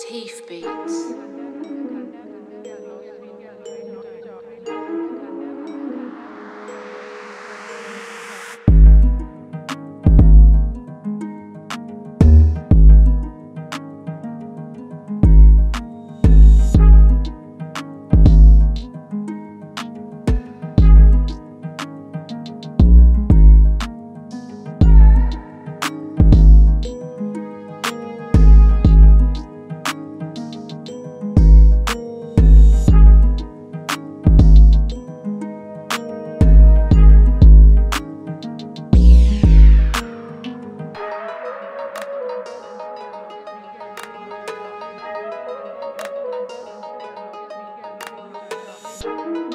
Teeth beats. Thank you.